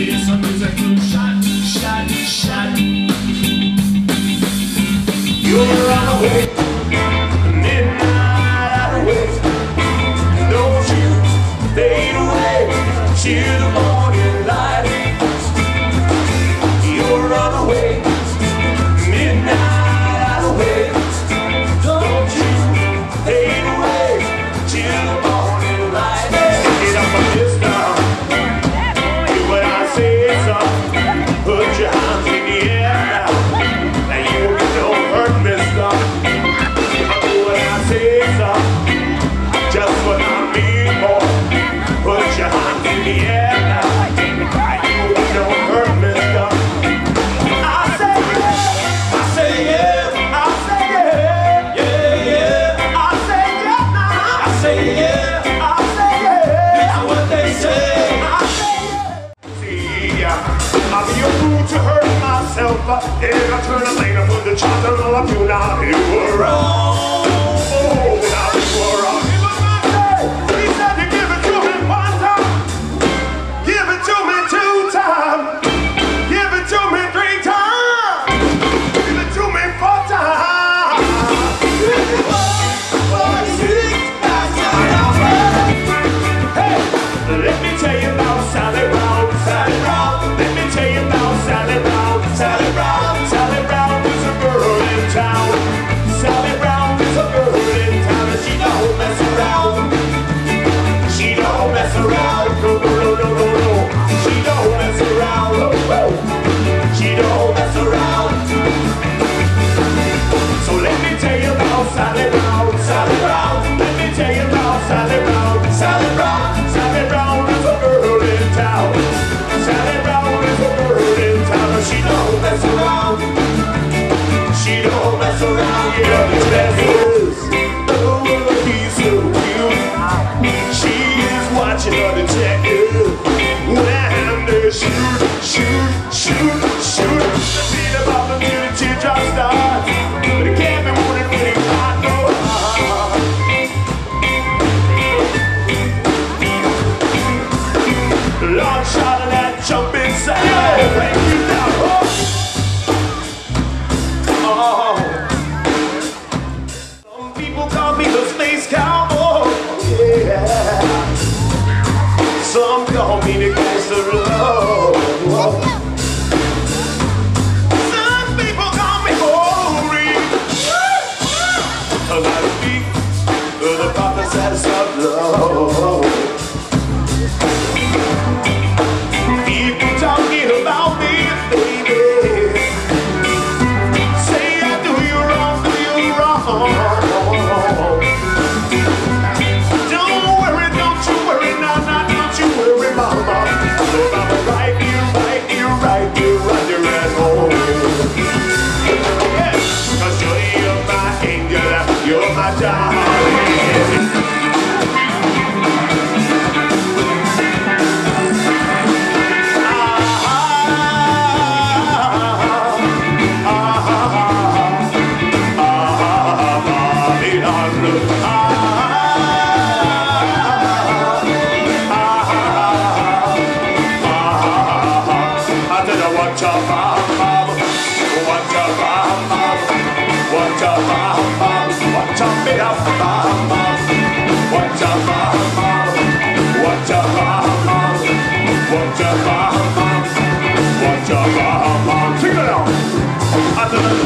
Maybe somebody's acting shot, shot, shot. You were runaway, midnight out. No shoes, fade away. Cheer the yeah. shot attack. When they shoot, shoot, shoot. oh, oh, oh.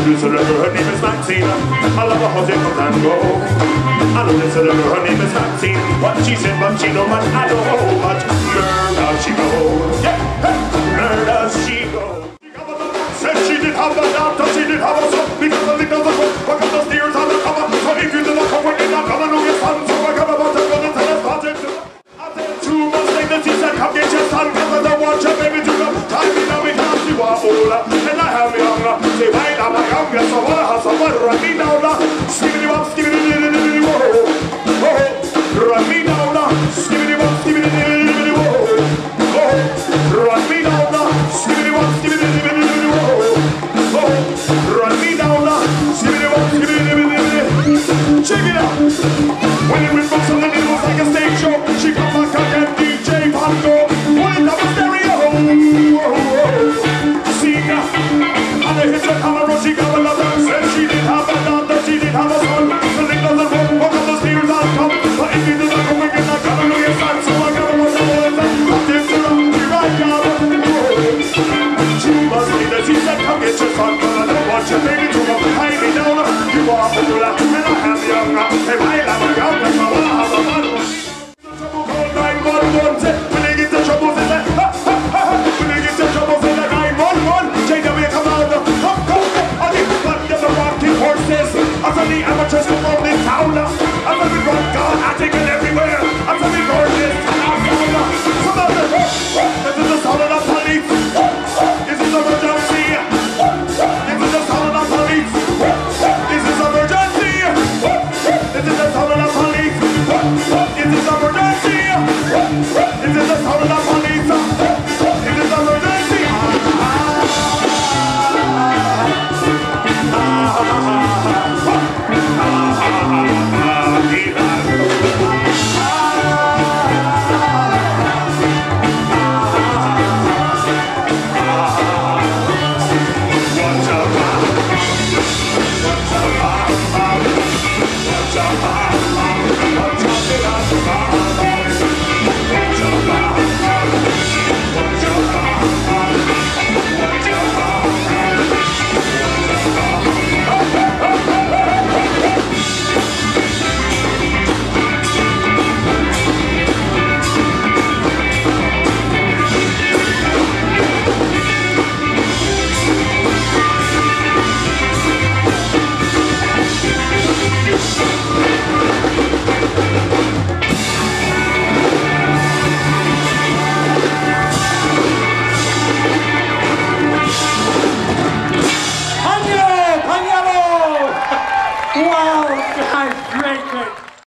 producer lover, her name is Maxine. I love a hot tango. I love this lover, her name is Maxine. Ramiro.